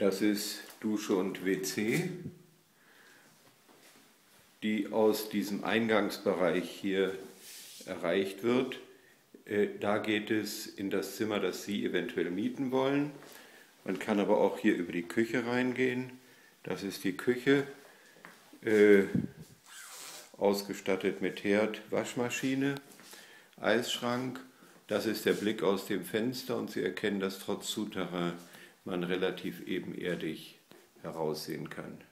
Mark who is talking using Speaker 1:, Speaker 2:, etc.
Speaker 1: Das ist Dusche und WC, die aus diesem Eingangsbereich hier erreicht wird. Äh, da geht es in das Zimmer, das Sie eventuell mieten wollen. Man kann aber auch hier über die Küche reingehen. Das ist die Küche, äh, ausgestattet mit Herd, Waschmaschine, Eisschrank. Das ist der Blick aus dem Fenster und Sie erkennen, dass trotz Souterrain man relativ ebenerdig heraussehen kann.